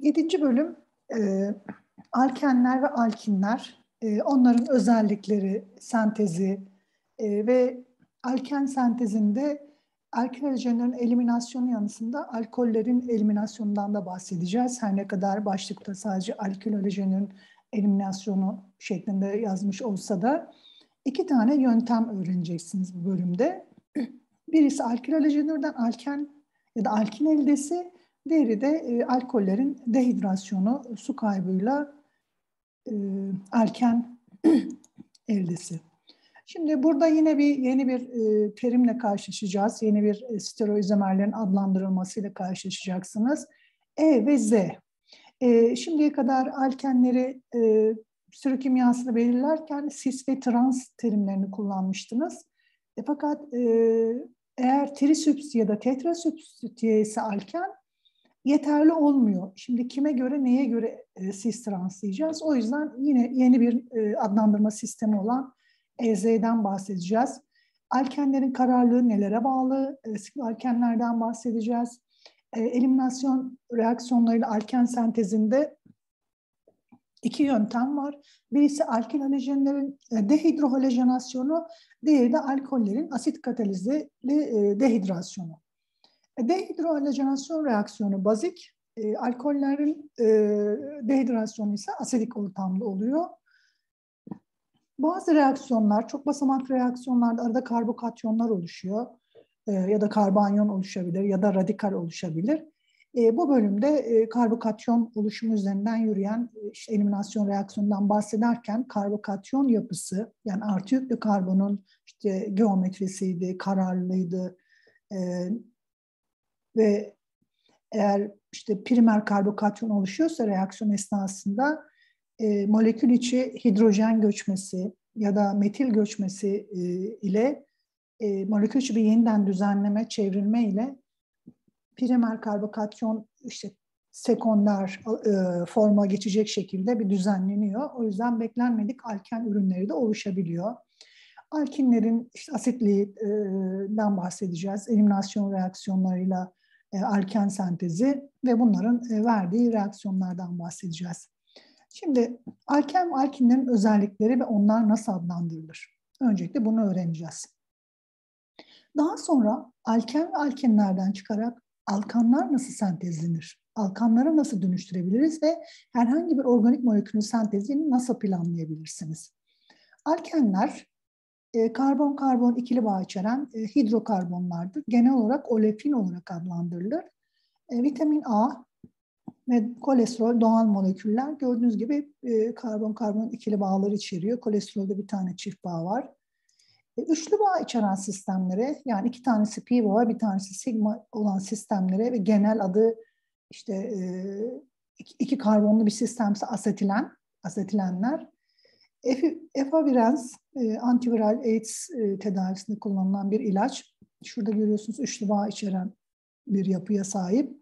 Yedinci bölüm e, alkenler ve alkinler, e, onların özellikleri, sentezi e, ve alken sentezinde alkil halojenlerin eliminasyonu yanısında alkollerin eliminasyonundan da bahsedeceğiz. Her ne kadar başlıkta sadece alkil halojenin eliminasyonu şeklinde yazmış olsa da iki tane yöntem öğreneceksiniz bu bölümde. Birisi alkil halojenlerden alken ya da alkin eldesi, diğeri de e, alkollerin dehidrasyonu su kaybıyla e, alken eldesi. Şimdi burada yine bir yeni bir e, terimle karşılaşacağız. Yeni bir e, stereoizomerlerin adlandırılmasıyla karşılaşacaksınız. E ve Z. E, şimdiye kadar alkenleri e, sürükimyasını belirlerken cis ve trans terimlerini kullanmıştınız. E, fakat e, eğer trisüpsi ya da tetrasüpsiye ise alken yeterli olmuyor. Şimdi kime göre neye göre e, cis trans diyeceğiz. O yüzden yine yeni bir e, adlandırma sistemi olan EZ'den bahsedeceğiz. Alkenlerin kararlılığı nelere bağlı? E, alkenlerden bahsedeceğiz. E, eliminasyon reaksiyonlarıyla alken sentezinde iki yöntem var. Birisi alkil halojenlerin e, dehidrohalojenasyonu, diğeri de alkollerin asit katalizli e, dehidrasyonu. E, dehidrohalojenasyon reaksiyonu bazik, e, alkollerin e, dehidrasyonu ise asidik ortamda oluyor. Bazı reaksiyonlar, çok basamak reaksiyonlarda arada karbokatyonlar oluşuyor e, ya da karbanyon oluşabilir ya da radikal oluşabilir. E, bu bölümde e, karbokatyon oluşumu üzerinden yürüyen e, işte eliminasyon reaksiyonundan bahsederken karbokatyon yapısı yani artı yüklü karbonun işte geometrisiydi, kararlıydı e, ve eğer işte primer karbokatyon oluşuyorsa reaksiyon esnasında e, molekül içi hidrojen göçmesi ya da metil göçmesi e, ile e, molekül içi bir yeniden düzenleme, çevrilme ile primer karbokatyon işte sekonder e, forma geçecek şekilde bir düzenleniyor. O yüzden beklenmedik alken ürünleri de oluşabiliyor. Alkinlerin işte asitliğinden bahsedeceğiz. Eliminasyon reaksiyonlarıyla e, alken sentezi ve bunların e, verdiği reaksiyonlardan bahsedeceğiz. Şimdi alken ve alkinlerin özellikleri ve onlar nasıl adlandırılır? Öncelikle bunu öğreneceğiz. Daha sonra alken ve alkenlerden çıkarak alkanlar nasıl sentezlenir? Alkanları nasıl dönüştürebiliriz ve herhangi bir organik molekülün sentezini nasıl planlayabilirsiniz? Alkenler karbon-karbon ikili bağ içeren e, hidrokarbonlardır. Genel olarak olefin olarak adlandırılır. E, vitamin A ve kolesterol doğal moleküller. Gördüğünüz gibi karbon-karbon ikili bağları içeriyor. Kolesterolde bir tane çift bağ var. Üçlü bağ içeren sistemlere yani iki tanesi pi bağ bir tanesi sigma olan sistemlere ve genel adı işte iki karbonlu bir sistemse asetilen, asetilenler. Efavirenz antiviral AIDS tedavisinde kullanılan bir ilaç. Şurada görüyorsunuz üçlü bağ içeren bir yapıya sahip.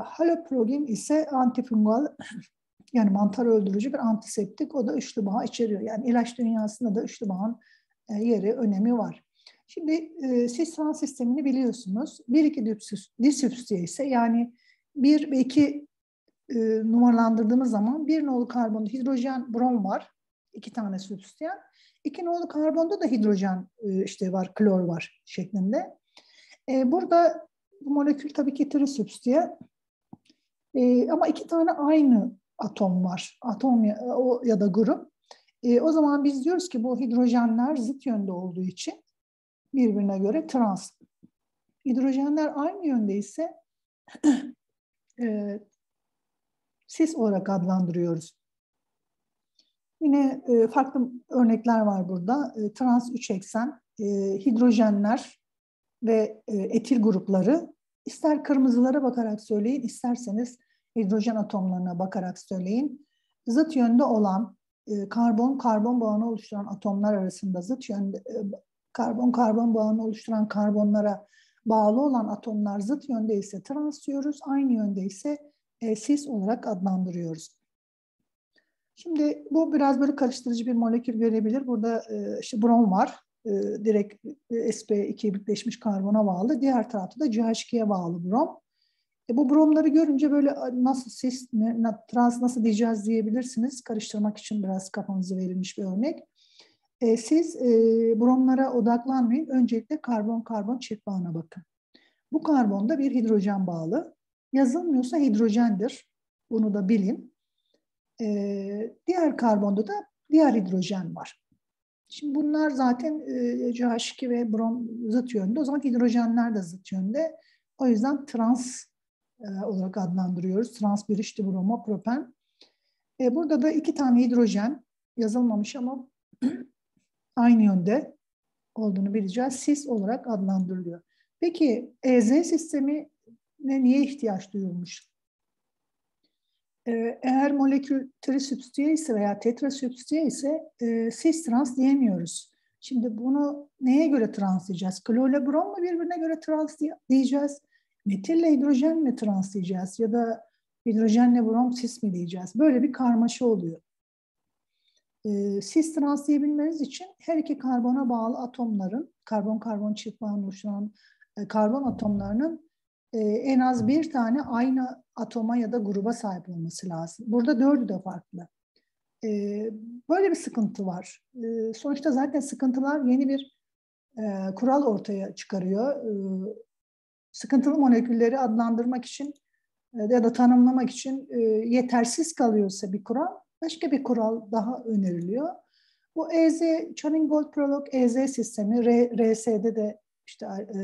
Haloprogin ise antifungal yani mantar öldürücü bir antiseptik. O da üçlü bağ içeriyor. Yani ilaç dünyasında da üçlü bağın e, yeri, önemi var. Şimdi e, sistran sistemini biliyorsunuz. 1-2 disüpsiye ise yani 1 ve 2 e, numaralandırdığımız zaman bir nolu karbonda hidrojen brom var. iki tane sübstiyen. İki nolu karbonda da hidrojen e, işte var, klor var şeklinde. E, burada bu molekül tabii ki trisübstiye. E, ama iki tane aynı atom var. Atom ya, o, ya da grup. E, o zaman biz diyoruz ki bu hidrojenler zıt yönde olduğu için birbirine göre trans. Hidrojenler aynı yönde ise e, sis olarak adlandırıyoruz. Yine e, farklı örnekler var burada. E, trans 3 eksen, e, hidrojenler ve e, etil grupları ister kırmızılara bakarak söyleyin, isterseniz hidrojen atomlarına bakarak söyleyin. Zıt yönde olan e, karbon karbon bağını oluşturan atomlar arasında zıt yönde e, karbon karbon bağını oluşturan karbonlara bağlı olan atomlar zıt yönde ise trans diyoruz, aynı yönde ise e, cis olarak adlandırıyoruz. Şimdi bu biraz böyle karıştırıcı bir molekül görebilir. Burada e, işte brom var. E, direkt e, sp2 birleşmiş karbona bağlı. Diğer tarafta da CH2'ye bağlı brom. E, bu bromları görünce böyle nasıl sis, trans nasıl diyeceğiz diyebilirsiniz. Karıştırmak için biraz kafanıza verilmiş bir örnek. E, siz e, bromlara odaklanmayın. Öncelikle karbon-karbon çift bağına bakın. Bu karbonda bir hidrojen bağlı. Yazılmıyorsa hidrojendir. Bunu da bilin. E, diğer karbonda da diğer hidrojen var. Şimdi bunlar zaten e, CH2 ve brom zıt yönde. O zaman hidrojenler de zıt yönde. O yüzden trans e, olarak adlandırıyoruz. Trans birişli bromo propen. E, burada da iki tane hidrojen yazılmamış ama aynı yönde olduğunu bileceğiz. Sis olarak adlandırılıyor. Peki EZ sistemi ne niye ihtiyaç duyulmuş? Ee, eğer molekül trisübstiye ise veya tetrasübstiye ise e, cis trans diyemiyoruz. Şimdi bunu neye göre trans diyeceğiz? Klorla brom mu birbirine göre trans diyeceğiz? Metille hidrojen mi trans diyeceğiz? Ya da hidrojenle brom cis mi diyeceğiz? Böyle bir karmaşa oluyor. E, cis trans diyebilmeniz için her iki karbona bağlı atomların, karbon-karbon çift bağını oluşturan e, karbon atomlarının e, en az bir tane aynı atoma ya da gruba sahip olması lazım. Burada dördü de farklı. E, böyle bir sıkıntı var. E, sonuçta zaten sıkıntılar yeni bir e, kural ortaya çıkarıyor. E, sıkıntılı molekülleri adlandırmak için e, ya da tanımlamak için e, yetersiz kalıyorsa bir kural, başka bir kural daha öneriliyor. Bu EZ, Channing-Gold-Prolog EZ sistemi, RS'de de işte e,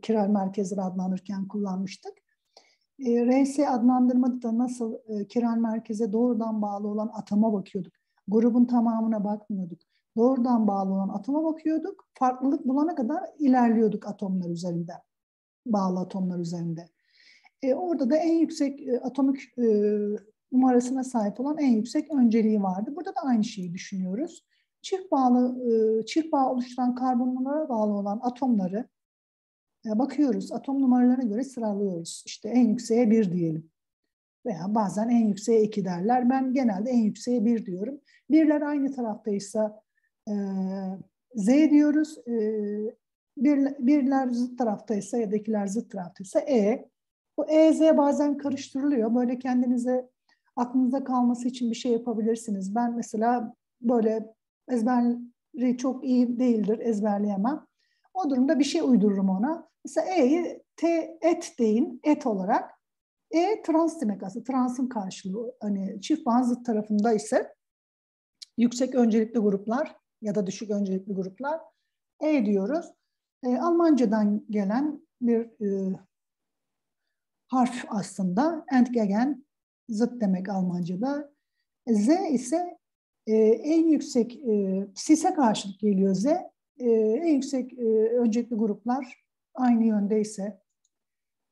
kiral merkezleri adlandırırken kullanmıştık. E, RS adlandırmada da nasıl e, kiral merkeze doğrudan bağlı olan atoma bakıyorduk. Grubun tamamına bakmıyorduk. Doğrudan bağlı olan atoma bakıyorduk. Farklılık bulana kadar ilerliyorduk atomlar üzerinde. Bağlı atomlar üzerinde. E, orada da en yüksek e, atomik e, numarasına sahip olan en yüksek önceliği vardı. Burada da aynı şeyi düşünüyoruz çift bağlı e, çift bağ oluşturan karbonlara bağlı olan atomları e, bakıyoruz. Atom numaralarına göre sıralıyoruz. İşte en yükseğe bir diyelim. Veya bazen en yükseğe iki derler. Ben genelde en yükseğe bir diyorum. Birler aynı taraftaysa e, Z diyoruz. Bir, birler zıt taraftaysa ya da ikiler zıt taraftaysa E. Bu E, Z bazen karıştırılıyor. Böyle kendinize aklınızda kalması için bir şey yapabilirsiniz. Ben mesela böyle ezberi çok iyi değildir, ezberleyemem. O durumda bir şey uydururum ona. Mesela E'yi T, et deyin, et olarak. E trans demek aslında, transın karşılığı. Hani çift bağ zıt tarafında ise yüksek öncelikli gruplar ya da düşük öncelikli gruplar E diyoruz. E, Almancadan gelen bir e, harf aslında. Entgegen zıt demek Almanca'da. Z ise e, en yüksek e, sise karşılık geliyor Z. E, en yüksek e, öncelikli gruplar aynı yöndeyse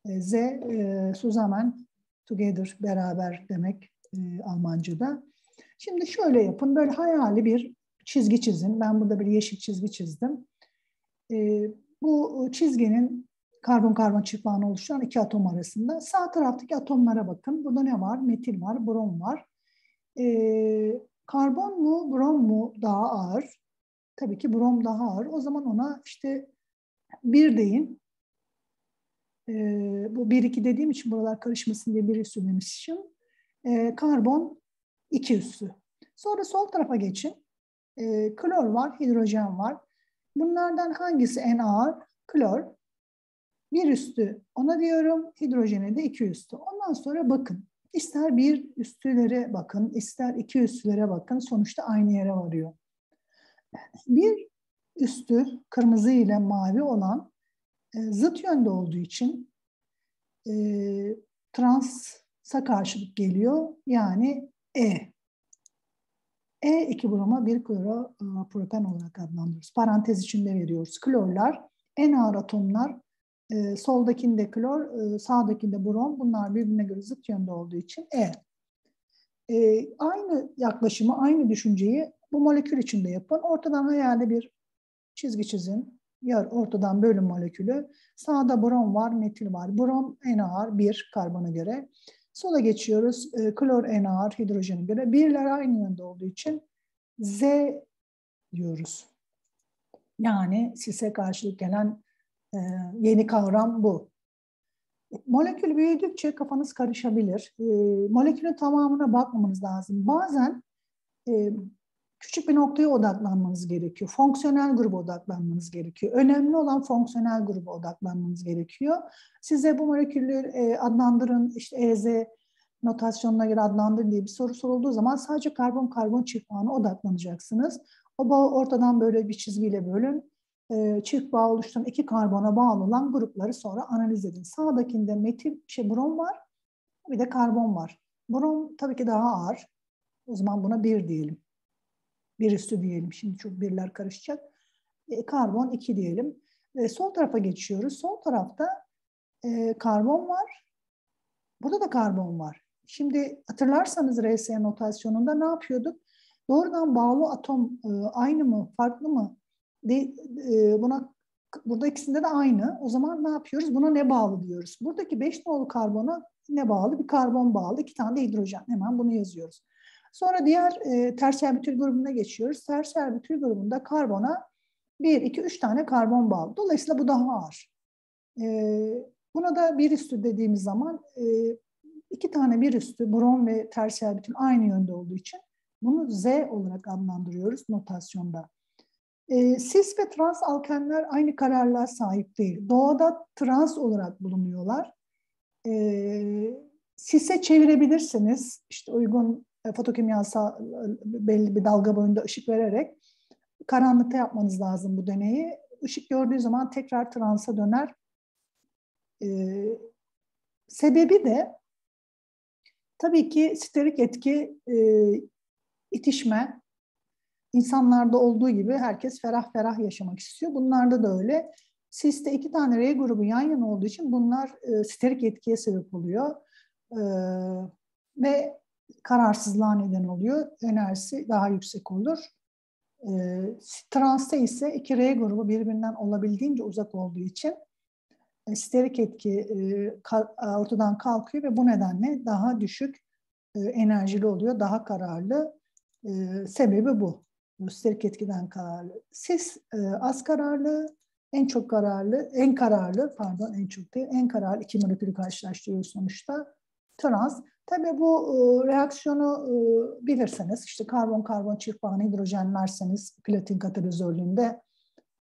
e, Z, e, Zusammen, together, beraber demek e, Almanca'da. Şimdi şöyle yapın, böyle hayali bir çizgi çizin. Ben burada bir yeşil çizgi çizdim. E, bu çizginin karbon-karbon çift bağını oluşturan iki atom arasında. Sağ taraftaki atomlara bakın. Burada ne var? Metil var, brom var. E, Karbon mu, brom mu daha ağır? Tabii ki brom daha ağır. O zaman ona işte bir deyin. Ee, bu bir iki dediğim için buralar karışmasın diye bir üssü demişim. Ee, karbon iki üssü. Sonra sol tarafa geçin. Ee, klor var, hidrojen var. Bunlardan hangisi en ağır? Klor. Bir üstü ona diyorum, hidrojene de iki üstü. Ondan sonra bakın. İster bir üstülere bakın, ister iki üstülere bakın. Sonuçta aynı yere varıyor. Bir üstü kırmızı ile mavi olan e, zıt yönde olduğu için e, transa karşılık geliyor. Yani E. E iki broma bir kloro e, propen olarak adlandırıyoruz. Parantez içinde veriyoruz. Klorlar en ağır atomlar e, soldakinde klor, e, sağdakinde brom. Bunlar birbirine göre zıt yönde olduğu için E. E, aynı yaklaşımı, aynı düşünceyi bu molekül içinde yapın. Ortadan hayalde bir çizgi çizin. Yar ortadan bölüm molekülü. Sağda brom var, metil var. Brom en ağır bir karbona göre. Sola geçiyoruz. E, klor en ağır hidrojene göre. Birler aynı yönde olduğu için Z diyoruz. Yani sise karşılık gelen ee, yeni kavram bu. Molekül büyüdükçe kafanız karışabilir. E, molekülün tamamına bakmamanız lazım. Bazen e, küçük bir noktaya odaklanmanız gerekiyor. Fonksiyonel gruba odaklanmanız gerekiyor. Önemli olan fonksiyonel gruba odaklanmanız gerekiyor. Size bu molekülleri e, adlandırın, işte EZ notasyonuna göre adlandırın diye bir soru sorulduğu zaman sadece karbon-karbon çift odaklanacaksınız. O bağı ortadan böyle bir çizgiyle bölün. Çift bağ oluşturan iki karbona bağlı olan grupları sonra analiz edin. Sağdakinde metil, şey brom var, bir de karbon var. Brom tabii ki daha ağır. O zaman buna bir diyelim. Bir üstü diyelim. Şimdi çok birler karışacak. E, karbon 2 diyelim. E, sol tarafa geçiyoruz. Sol tarafta e, karbon var. Burada da karbon var. Şimdi hatırlarsanız RS notasyonunda ne yapıyorduk? Doğrudan bağlı atom e, aynı mı, farklı mı? E, buna burada ikisinde de aynı. O zaman ne yapıyoruz? Buna ne bağlı diyoruz. Buradaki 5 nolu karbona ne bağlı? Bir karbon bağlı, iki tane de hidrojen. Hemen bunu yazıyoruz. Sonra diğer e, tersiyer bütül grubuna geçiyoruz. Tersiyer bütül grubunda karbona 1, 2, 3 tane karbon bağlı. Dolayısıyla bu daha ağır. E, buna da bir üstü dediğimiz zaman e, iki tane bir üstü brom ve tersiyer bütül aynı yönde olduğu için bunu Z olarak adlandırıyoruz notasyonda. E, cis ve trans alkenler aynı kararlığa sahip değil. Doğada trans olarak bulunuyorlar. E, sis'e çevirebilirsiniz. İşte uygun e, fotokimyasal e, belli bir dalga boyunda ışık vererek karanlıkta yapmanız lazım bu deneyi. Işık gördüğü zaman tekrar transa döner. Ee, sebebi de tabii ki sterik etki e, itişme. İnsanlarda olduğu gibi herkes ferah ferah yaşamak istiyor. Bunlarda da öyle. Siste iki tane R grubu yan yana olduğu için bunlar e, sterik etkiye sebep oluyor. E, ve kararsızlığa neden oluyor. Enerjisi daha yüksek olur. E, transta ise iki R grubu birbirinden olabildiğince uzak olduğu için e, sterik etki e, ka, ortadan kalkıyor ve bu nedenle daha düşük e, enerjili oluyor, daha kararlı. E, sebebi bu. Sterik etkiden kararlı. Sis e, az kararlı, en çok kararlı, en kararlı, pardon en çok değil, en kararlı iki molekülü karşılaştırıyoruz sonuçta. Trans Tabii bu e, reaksiyonu e, bilirseniz işte karbon-karbon çift bağını hidrojenlerseniz platin katalizörlüğünde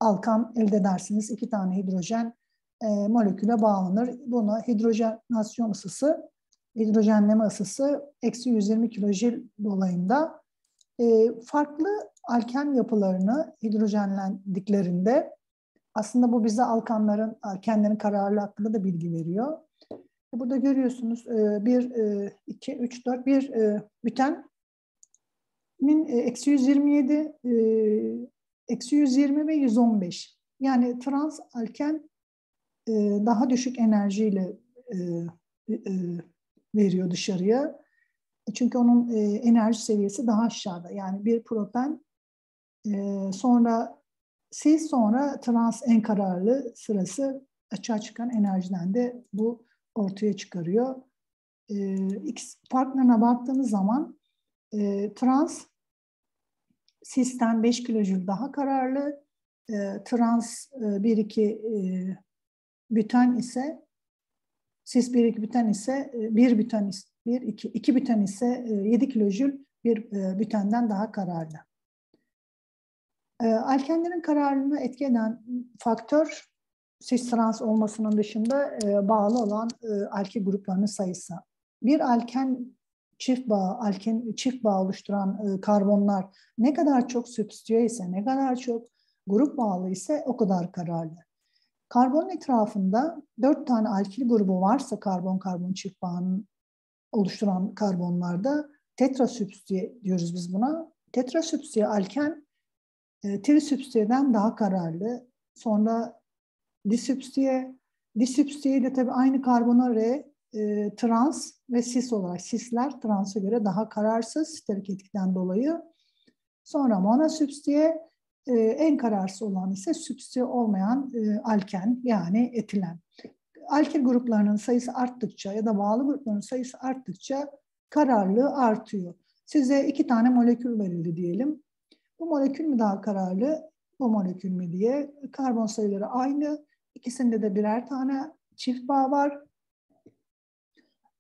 alkan elde edersiniz. İki tane hidrojen e, moleküle bağlanır. Buna hidrojenasyon ısısı, hidrojenleme ısısı eksi 120 kilojil dolayında e, farklı alken yapılarını hidrojenlendiklerinde aslında bu bize alkanların kendilerinin kararlı hakkında da bilgi veriyor. Burada görüyorsunuz e, bir, e, iki, üç, dört, bir e, bütenin eksi 127, eksi 120 ve 115. Yani trans alken daha düşük enerjiyle veriyor dışarıya. Çünkü onun enerji seviyesi daha aşağıda. Yani bir propen sonra siz sonra trans en kararlı sırası açığa çıkan enerjiden de bu ortaya çıkarıyor. E, X farklarına baktığımız zaman e, trans sistem 5 kilojül daha kararlı, e, trans e, 1-2 e, büten ise sis 1-2 büten ise e, 1 büten 1 2 2 büten ise e, 7 kilojül bir e, bütenden daha kararlı. E, alkenlerin kararlılığını etki eden faktör cis trans olmasının dışında e, bağlı olan e, alki gruplarının sayısı. Bir alken çift bağ, alken çift bağ oluşturan e, karbonlar ne kadar çok sübstitüye ise, ne kadar çok grup bağlı ise o kadar kararlı. Karbonun etrafında dört tane alkil grubu varsa karbon-karbon çift bağının oluşturan karbonlarda tetrasübstiye diyoruz biz buna. Tetrasübstiye alken e, trisübstiyeden daha kararlı. Sonra disüpsiye, disüpsiye de tabii aynı karbona R, e, trans ve sis olarak sisler transa göre daha kararsız sterik etkiden dolayı. Sonra monasüpsiye e, en kararsız olan ise süpsiye olmayan e, alken yani etilen. Alkil gruplarının sayısı arttıkça ya da bağlı grupların sayısı arttıkça kararlılığı artıyor. Size iki tane molekül verildi diyelim. Bu molekül mü daha kararlı, bu molekül mü diye karbon sayıları aynı İkisinde de birer tane çift bağ var.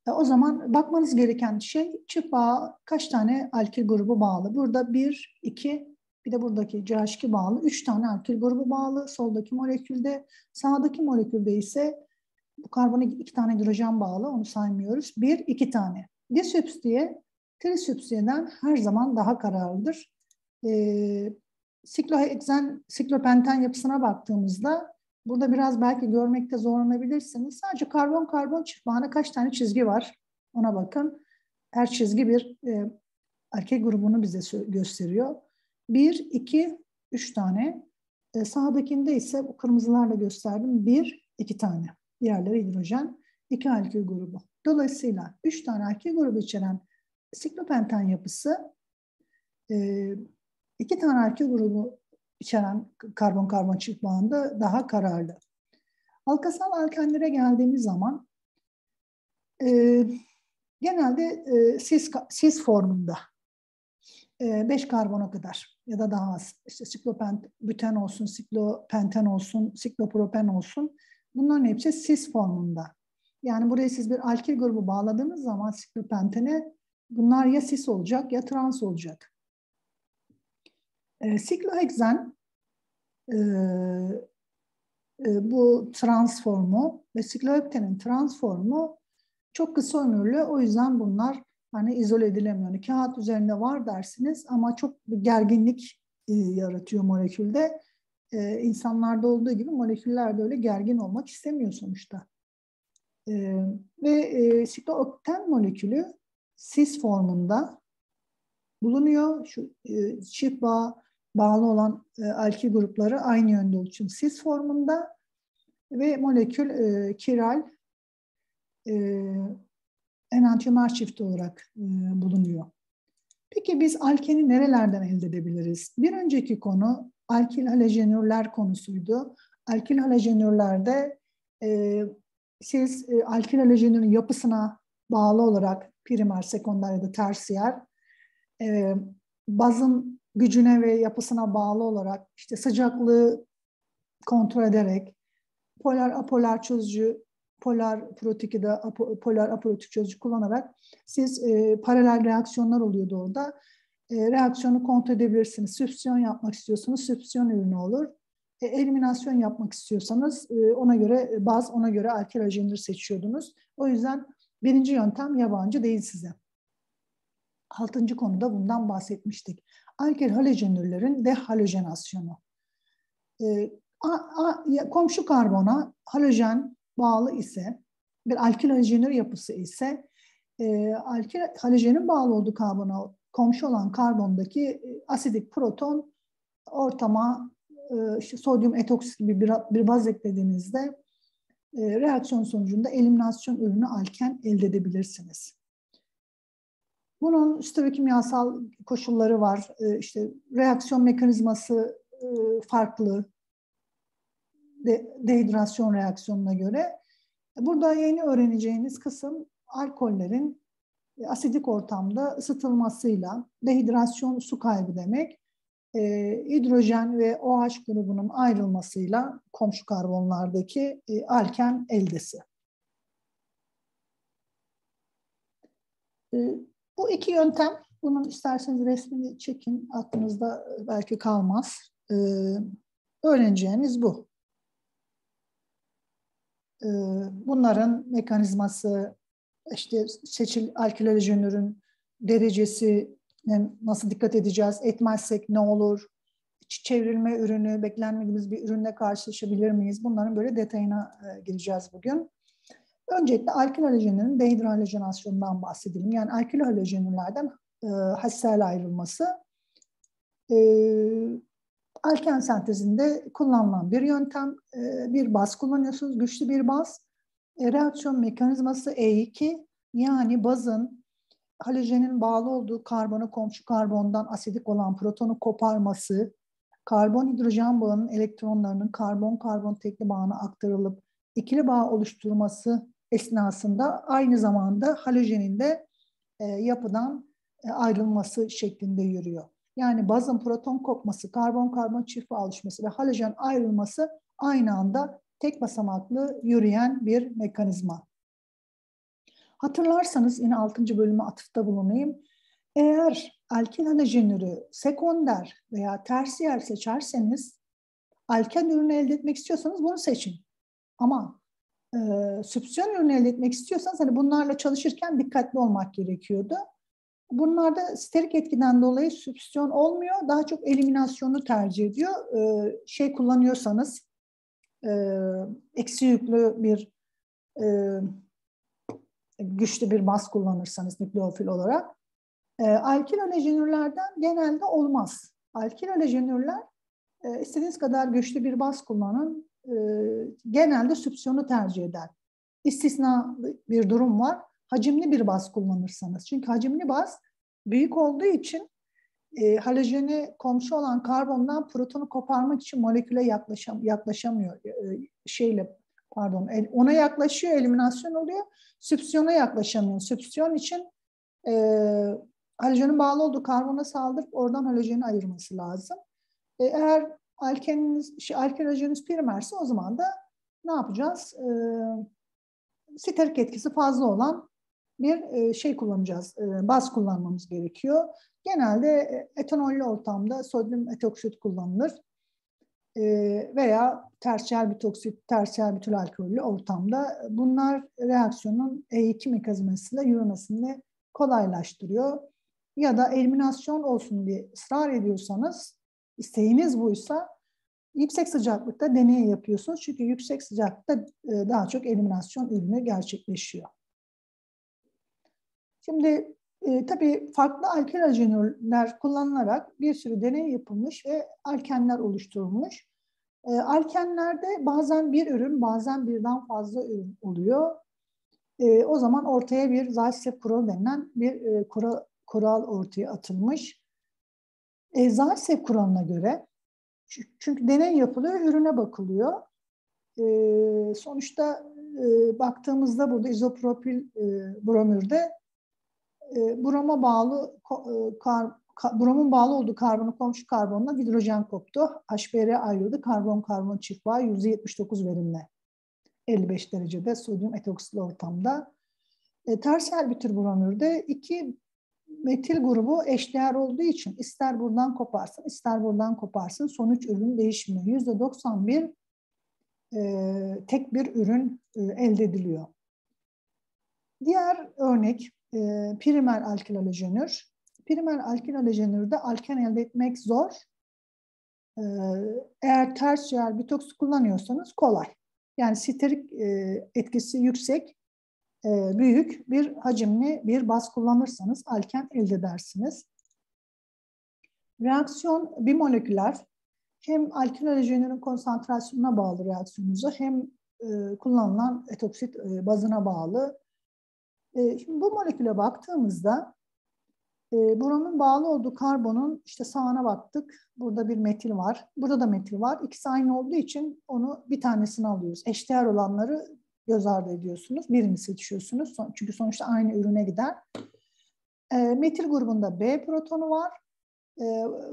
E, o zaman bakmanız gereken şey çift bağ kaç tane alkil grubu bağlı? Burada 1, 2, bir de buradaki CH2 bağlı. 3 tane alkil grubu bağlı. Soldaki molekülde, sağdaki molekülde ise bu karbona iki tane hidrojen bağlı. Onu saymıyoruz. 1, 2 tane. Disüpstiye, trisüpstiyeden her zaman daha kararlıdır. E, sikloheksen, siklopenten yapısına baktığımızda burada biraz belki görmekte zorlanabilirsiniz. Sadece karbon-karbon çift bağına kaç tane çizgi var? Ona bakın. Her çizgi bir e, erkek grubunu bize gösteriyor. Bir, iki, üç tane. E, sağdakinde ise bu kırmızılarla gösterdim. Bir, iki tane. Diğerleri hidrojen. iki alkil grubu. Dolayısıyla üç tane alkil grubu içeren siklopenten yapısı e, iki tane alkil grubu içeren karbon-karbon çift bağında daha kararlı. Halkasal alkenlere geldiğimiz zaman e, genelde e, sis, sis formunda 5 e, karbona kadar ya da daha az. İşte siklopenten olsun, siklopenten olsun, siklopropen olsun. Bunların hepsi sis formunda. Yani buraya siz bir alkil grubu bağladığınız zaman siklopentene bunlar ya sis olacak ya trans olacak. E, sikloheksen e, e, bu transformu ve sikloheptenin transformu çok kısa ömürlü. O yüzden bunlar hani izole edilemiyor. Yani kağıt üzerinde var dersiniz ama çok gerginlik e, yaratıyor molekülde. E, insanlarda olduğu gibi moleküller de öyle gergin olmak istemiyor sonuçta. E, ve e, siklookten molekülü cis formunda bulunuyor. Şu e, çift bağ bağlı olan e, alkil grupları aynı yönde için cis formunda ve molekül e, kiral e, enantiomer çifti olarak e, bulunuyor. Peki biz alkeni nerelerden elde edebiliriz? Bir önceki konu alkil halojenürler konusuydu. Alkil halojenürlerde e, siz e, alkil halojenürün yapısına bağlı olarak primer, sekonder ya da tersiyer e, bazın gücüne ve yapısına bağlı olarak işte sıcaklığı kontrol ederek polar apolar çözücü polar protik ya da polar aprotik çözücü kullanarak siz e, paralel reaksiyonlar oluyordu orada. E, reaksiyonu kontrol edebilirsiniz. Sübsiyon yapmak istiyorsanız sübsiyon ürünü olur. E, eliminasyon yapmak istiyorsanız e, ona göre baz ona göre alkil ajendir seçiyordunuz. O yüzden birinci yöntem yabancı değil size. Altıncı konuda bundan bahsetmiştik. Alkil halojenürlerin dehalojenasyonu. E, a, a, komşu karbona halojen bağlı ise, bir alkil halojenür yapısı ise e, alkil halojenin bağlı olduğu karbona komşu olan karbondaki e, asidik proton ortama e, sodyum etoksit gibi bir, bir baz eklediğinizde e, reaksiyon sonucunda eliminasyon ürünü alken elde edebilirsiniz. Bunun störekimyasal koşulları var. E, işte reaksiyon mekanizması e, farklı de, dehidrasyon reaksiyonuna göre. Burada yeni öğreneceğiniz kısım alkollerin asidik ortamda ısıtılmasıyla dehidrasyon su kaybı demek. E, hidrojen ve OH grubunun ayrılmasıyla komşu karbonlardaki e, alken eldesi. E, bu iki yöntem, bunun isterseniz resmini çekin, aklınızda belki kalmaz. E, öğreneceğiniz bu. Ee, bunların mekanizması, işte seçil alkilolojenürün derecesi nasıl dikkat edeceğiz, etmezsek ne olur, çevrilme ürünü, beklenmediğimiz bir ürünle karşılaşabilir miyiz? Bunların böyle detayına e, gireceğiz bugün. Öncelikle alkil halojenlerin dehidrohalojenasyonundan bahsedelim. Yani alkil halojenlerden e, hassel ayrılması. E, alken sentezinde kullanılan bir yöntem. E, bir baz kullanıyorsunuz, güçlü bir baz. E, reaksiyon mekanizması E2 yani bazın halojenin bağlı olduğu karbona komşu karbondan asidik olan protonu koparması, karbon hidrojen bağının elektronlarının karbon-karbon tekli bağına aktarılıp ikili bağ oluşturması esnasında aynı zamanda halojenin de e, yapıdan e, ayrılması şeklinde yürüyor. Yani bazın proton kopması, karbon-karbon çift alışması ve halojen ayrılması aynı anda tek basamaklı yürüyen bir mekanizma. Hatırlarsanız yine 6. bölüme atıfta bulunayım. Eğer alkil halojenürü sekonder veya tersiyer seçerseniz alken ürünü elde etmek istiyorsanız bunu seçin. Ama e, sübsiyon ürünü elde etmek istiyorsanız hani bunlarla çalışırken dikkatli olmak gerekiyordu. Bunlarda sterik etkiden dolayı sübsiyon olmuyor. Daha çok eliminasyonu tercih ediyor. E, şey kullanıyorsanız e, eksi yüklü bir e, güçlü bir baz kullanırsanız nükleofil olarak e, alkil alejenürlerden genelde olmaz. Alkil alejenürler e, istediğiniz kadar güçlü bir baz kullanın e, genelde süpsiyonu tercih eder. İstisna bir durum var. Hacimli bir baz kullanırsanız. Çünkü hacimli baz büyük olduğu için e, halojeni komşu olan karbondan protonu koparmak için moleküle yaklaşam, yaklaşamıyor. E, şeyle pardon ona yaklaşıyor eliminasyon oluyor. Süpsiyona yaklaşamıyor. Süpsiyon için e, halojenin bağlı olduğu karbona saldırıp oradan halojeni ayırması lazım. E, eğer alkeniniz, şey, alken primerse o zaman da ne yapacağız? E, sterik etkisi fazla olan bir e, şey kullanacağız, e, baz kullanmamız gerekiyor. Genelde e, etanollü ortamda sodyum etoksit kullanılır e, veya tersiyer bitoksit, tersiyer bitül alkollü ortamda. Bunlar reaksiyonun E2 mekanizmasıyla yürümesini kolaylaştırıyor. Ya da eliminasyon olsun diye ısrar ediyorsanız, isteğiniz buysa yüksek sıcaklıkta deney yapıyorsunuz. Çünkü yüksek sıcaklıkta daha çok eliminasyon ürünü gerçekleşiyor. Şimdi e, tabii farklı alkel ajenörler kullanılarak bir sürü deney yapılmış ve alkenler oluşturulmuş. E, alkenlerde bazen bir ürün, bazen birden fazla ürün oluyor. E, o zaman ortaya bir Zaysep kuralı denilen bir e, kural, kural ortaya atılmış. E, Zaysep kuralına göre, çünkü deney yapılıyor, ürüne bakılıyor. E, sonuçta e, baktığımızda burada izopropil e, bromürde e, broma bağlı e, kar, ka, bromun bağlı olduğu karbonu komşu karbonla hidrojen koptu. HBr ayrıldı. Karbon karbon çift bağ %79 verimle. 55 derecede sodyum etoksili ortamda. E, tersel bir tür bromürde iki metil grubu eşdeğer olduğu için ister buradan koparsın, ister buradan koparsın sonuç ürün değişmiyor. %91 e, tek bir ürün e, elde ediliyor. Diğer örnek e, primer alkil halojenür. Primer alkil halojenürde alken elde etmek zor. E, eğer ters yer bitoks kullanıyorsanız kolay. Yani sterik e, etkisi yüksek, e, büyük bir hacimli bir baz kullanırsanız alken elde edersiniz. Reaksiyon bimoleküler hem alkil halojenürün konsantrasyonuna bağlı reaksiyonunuzu hem e, kullanılan etoksit e, bazına bağlı e, şimdi bu moleküle baktığımızda e, buranın bağlı olduğu karbonun işte sağına baktık. Burada bir metil var. Burada da metil var. İkisi aynı olduğu için onu bir tanesini alıyoruz. Eşdeğer olanları göz ardı ediyorsunuz. Birini seçiyorsunuz. Çünkü sonuçta aynı ürüne gider. E, metil grubunda B protonu var. E,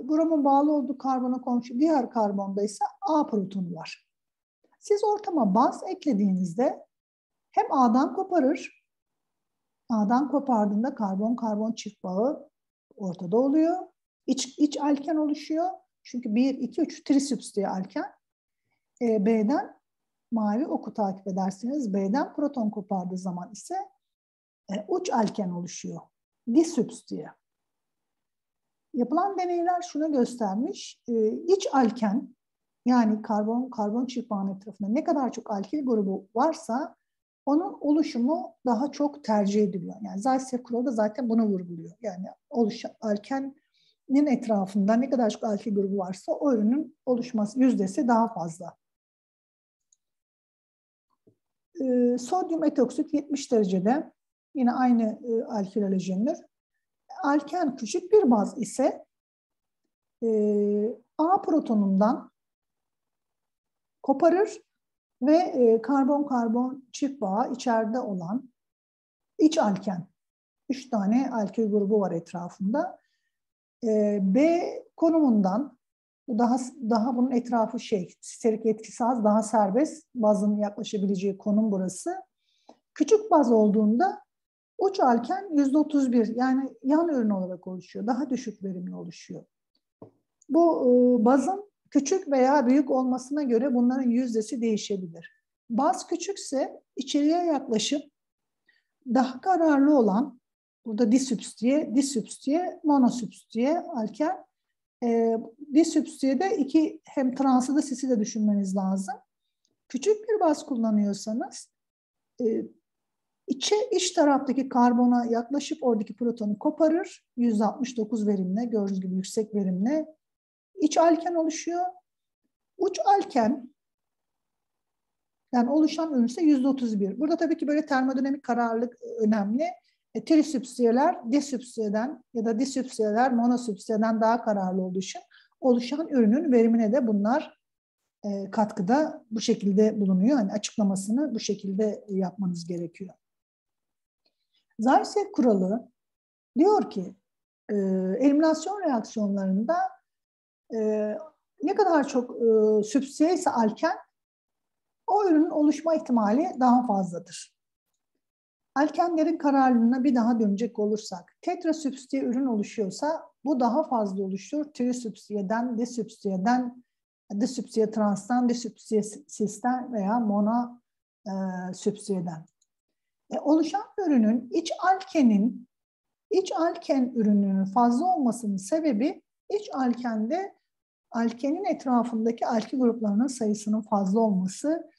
bromun bağlı olduğu karbona komşu diğer karbonda ise A protonu var. Siz ortama baz eklediğinizde hem A'dan koparır A'dan kopardığında karbon-karbon çift bağı ortada oluyor. İç, iç alken oluşuyor. Çünkü 1, 2, 3 trisüps diye alken. E, B'den mavi oku takip ederseniz B'den proton kopardığı zaman ise e, uç alken oluşuyor. Disüps diye. Yapılan deneyler şunu göstermiş. E, iç alken yani karbon karbon bağın etrafında ne kadar çok alkil grubu varsa onun oluşumu daha çok tercih ediliyor. Yani Zaysev kuralı da zaten bunu vurguluyor. Yani oluşan alkenin etrafında ne kadar çok alkil grubu varsa o ürünün oluşması yüzdesi daha fazla. Ee, sodyum etoksit 70 derecede yine aynı e, alkil halojendir. Alken küçük bir baz ise e, A protonundan koparır ve e, karbon-karbon çift bağı içeride olan iç alken. Üç tane alkil grubu var etrafında. E, B konumundan bu daha daha bunun etrafı şey, sterik etkisi az, daha serbest. Bazın yaklaşabileceği konum burası. Küçük baz olduğunda Uç alken yüzde 31 yani yan ürün olarak oluşuyor. Daha düşük verimli oluşuyor. Bu e, bazın küçük veya büyük olmasına göre bunların yüzdesi değişebilir. Baz küçükse içeriye yaklaşıp daha kararlı olan burada disübstiye, disübstiye, monosübstiye alken e, disübstiyede iki hem transı da sisi de düşünmeniz lazım. Küçük bir baz kullanıyorsanız e, içe iç taraftaki karbona yaklaşıp oradaki protonu koparır. 169 verimle gördüğünüz gibi yüksek verimle iç alken oluşuyor. Uç alken yani oluşan ürün ise %31. Burada tabii ki böyle termodinamik kararlılık önemli. E, trisübstiyeler disübstiyeden ya da disübstiyeler monosübstiyeden daha kararlı olduğu için oluşan ürünün verimine de bunlar e, katkıda bu şekilde bulunuyor. Yani açıklamasını bu şekilde yapmanız gerekiyor. Zarsek kuralı diyor ki e, eliminasyon reaksiyonlarında e, ne kadar çok e, sübstiye ise alken o ürünün oluşma ihtimali daha fazladır. Alkenlerin kararlılığına bir daha dönecek olursak, tetrasübstiye ürün oluşuyorsa bu daha fazla oluşur. Trisübstiyeden, disübstiyeden, disübstiye transtan, disübstiye sisten veya mona e, sübstiyeden. E, oluşan ürünün iç alkenin iç alken ürününün fazla olmasının sebebi iç alkende alkenin etrafındaki alki gruplarının sayısının fazla olması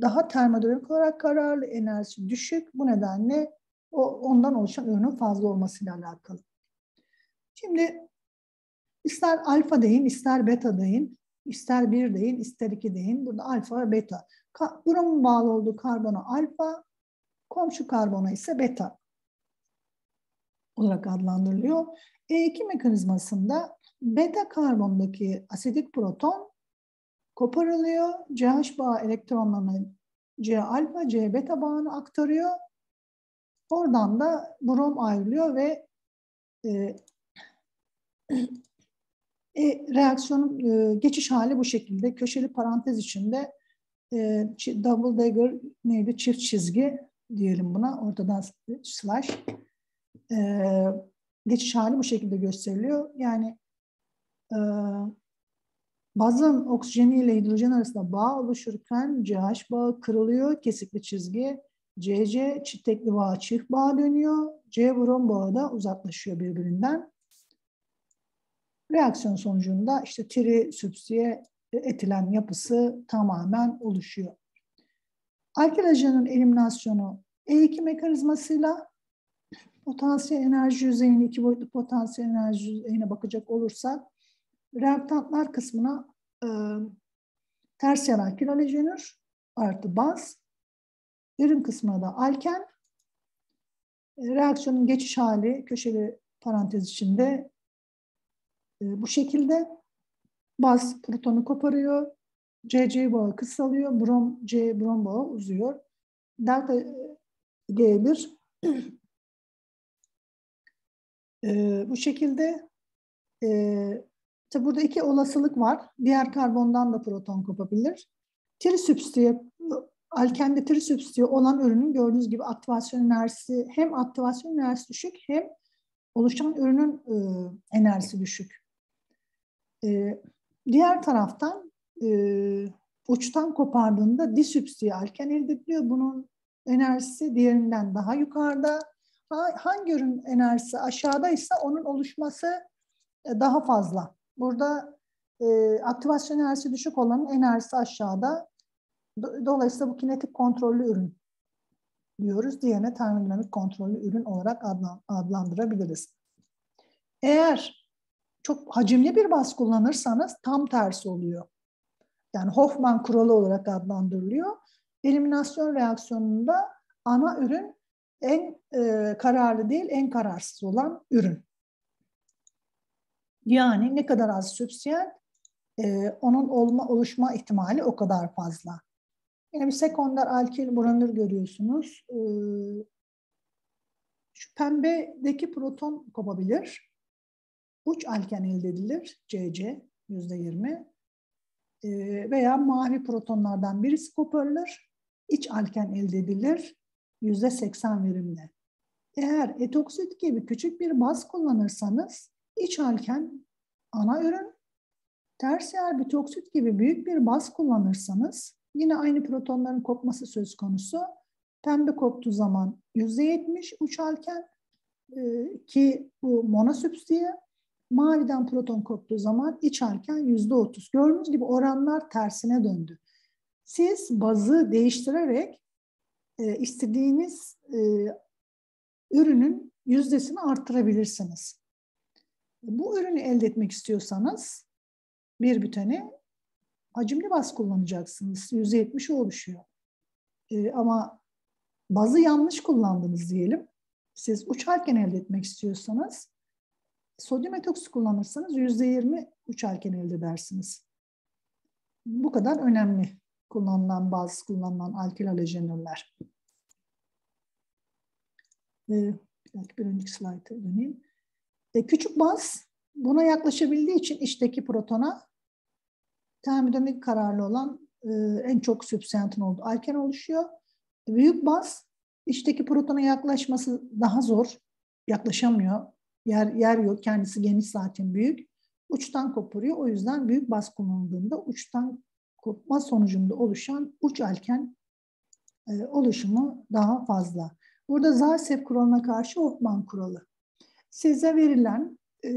daha termodinamik olarak kararlı, enerjisi düşük. Bu nedenle o, ondan oluşan ürünün fazla olmasıyla alakalı. Şimdi ister alfa deyin, ister beta deyin, ister bir deyin, ister iki deyin. Burada alfa ve beta. Ka bağlı olduğu karbona alfa, komşu karbona ise beta olarak adlandırılıyor. E2 mekanizmasında beta karbondaki asidik proton koparılıyor. CH bağı elektronlarını C alfa, C beta bağını aktarıyor. Oradan da brom ayrılıyor ve e, e, reaksiyonun e, geçiş hali bu şekilde. Köşeli parantez içinde e, double dagger neydi? Çift çizgi diyelim buna. Ortadan slash. E, geçiş hali bu şekilde gösteriliyor. Yani e, Bazın oksijeni ile hidrojen arasında bağ oluşurken CH bağı kırılıyor, kesikli çizgi. CC çitekli bağ çift bağ dönüyor. C brom bağı da uzaklaşıyor birbirinden. Reaksiyon sonucunda işte tri sübstiye etilen yapısı tamamen oluşuyor. Alkil ajanın eliminasyonu E2 mekanizmasıyla potansiyel enerji yüzeyine, iki boyutlu potansiyel enerji yüzeyine bakacak olursak reaktantlar kısmına e, ters yanan kilolojenür artı baz, ürün kısmına da alken, e, reaksiyonun geçiş hali köşeli parantez içinde e, bu şekilde. Baz protonu koparıyor, CC bağı kısalıyor, brom C brom bağı uzuyor. Delta G1 e, bu şekilde e, Tabi burada iki olasılık var. Diğer karbondan da proton kopabilir. Trisübstiye, alkende trisübstiye olan ürünün gördüğünüz gibi aktivasyon enerjisi hem aktivasyon enerjisi düşük hem oluşan ürünün e, enerjisi düşük. E, diğer taraftan e, uçtan kopardığında disübstiye alken elde ediliyor. Bunun enerjisi diğerinden daha yukarıda. Hangi ürün enerjisi aşağıdaysa onun oluşması e, daha fazla. Burada e, aktivasyon enerjisi düşük olanın enerjisi aşağıda. Dolayısıyla bu kinetik kontrollü ürün diyoruz. Diğerine termodinamik kontrollü ürün olarak adlandırabiliriz. Eğer çok hacimli bir baz kullanırsanız tam tersi oluyor. Yani Hoffman kuralı olarak adlandırılıyor. Eliminasyon reaksiyonunda ana ürün en e, kararlı değil, en kararsız olan ürün. Yani ne kadar az sübsiyel e, onun olma oluşma ihtimali o kadar fazla. Yine bir sekonder alkil buranır görüyorsunuz. E, şu pembedeki proton kopabilir. Uç alken elde edilir. CC yüzde yirmi. E, veya mavi protonlardan birisi koparılır. İç alken elde edilir. Yüzde seksen verimle. Eğer etoksit gibi küçük bir baz kullanırsanız iç alken ana ürün, tersiyer bitoksit gibi büyük bir baz kullanırsanız yine aynı protonların kopması söz konusu. Pembe koptuğu zaman %70 uç alken e, ki bu monosübstiye maviden proton koptuğu zaman iç alken %30. Gördüğünüz gibi oranlar tersine döndü. Siz bazı değiştirerek e, istediğiniz e, ürünün yüzdesini arttırabilirsiniz. Bu ürünü elde etmek istiyorsanız bir büteni hacimli baz kullanacaksınız. %70'i oluşuyor. E, ama bazı yanlış kullandınız diyelim. Siz uçarken elde etmek istiyorsanız sodyum etoksi kullanırsanız %20 uçarken elde edersiniz. Bu kadar önemli kullanılan baz, kullanılan alkil halojenürler. Ee, bir önceki slayta döneyim. E, küçük baz buna yaklaşabildiği için içteki protona termodinamik kararlı olan e, en çok sübstantin olduğu alken oluşuyor. Büyük baz içteki protona yaklaşması daha zor. Yaklaşamıyor. Yer, yer yok. Kendisi geniş zaten büyük. Uçtan kopuruyor. O yüzden büyük baz kullanıldığında uçtan kopma sonucunda oluşan uç alken e, oluşumu daha fazla. Burada Zasev kuralına karşı Hoffman kuralı. Size verilen e,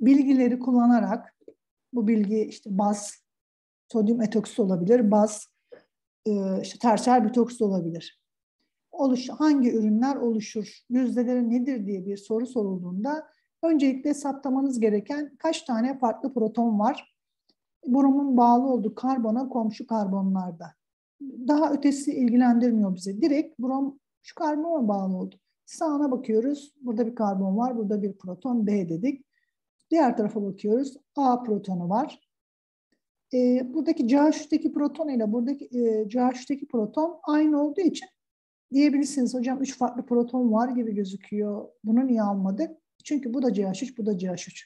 bilgileri kullanarak bu bilgi işte baz, sodyum etoksit olabilir, baz, e, işte tersiyer bitoksit olabilir. Oluş, hangi ürünler oluşur, yüzdeleri nedir diye bir soru sorulduğunda öncelikle saptamanız gereken kaç tane farklı proton var bromun bağlı olduğu karbona komşu karbonlarda. Daha ötesi ilgilendirmiyor bize. Direkt brom şu karbona bağlı oldu. Sağına bakıyoruz. Burada bir karbon var. Burada bir proton B dedik. Diğer tarafa bakıyoruz. A protonu var. E, buradaki CH3'teki proton ile buradaki e, CH3'teki proton aynı olduğu için diyebilirsiniz hocam üç farklı proton var gibi gözüküyor. Bunu niye almadık? Çünkü bu da CH3, bu da CH3.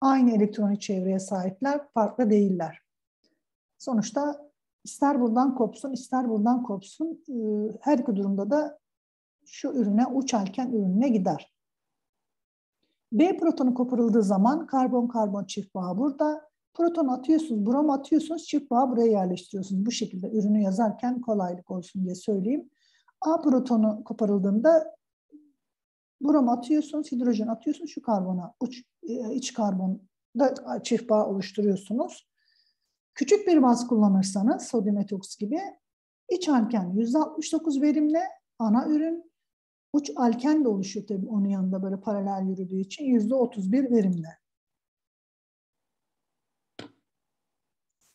Aynı elektronik çevreye sahipler, farklı değiller. Sonuçta ister buradan kopsun, ister buradan kopsun, e, her iki durumda da şu ürüne uçarken ürününe gider. B protonu koparıldığı zaman karbon-karbon çift bağı burada. Proton atıyorsunuz, brom atıyorsunuz, çift bağı buraya yerleştiriyorsunuz. Bu şekilde ürünü yazarken kolaylık olsun diye söyleyeyim. A protonu koparıldığında brom atıyorsunuz, hidrojen atıyorsunuz, şu karbona, uç, e, iç karbon da çift bağ oluşturuyorsunuz. Küçük bir baz kullanırsanız sodyum etoks gibi iç alken %69 verimle ana ürün uç alken de oluşuyor tabii onun yanında böyle paralel yürüdüğü için %31 verimle.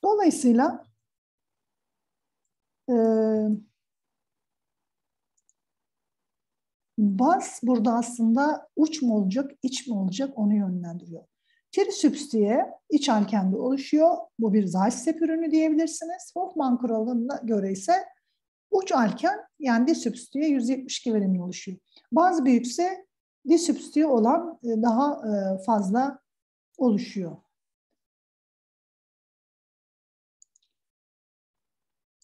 Dolayısıyla e, baz burada aslında uç mu olacak, iç mi olacak onu yönlendiriyor. Trisüpstiye iç alkende oluşuyor. Bu bir Zeiss ürünü diyebilirsiniz. Hoffman kuralına göre ise uç alken yani disüpstiye 172 verimli oluşuyor. Bazı büyükse disüpstiye olan e, daha e, fazla oluşuyor.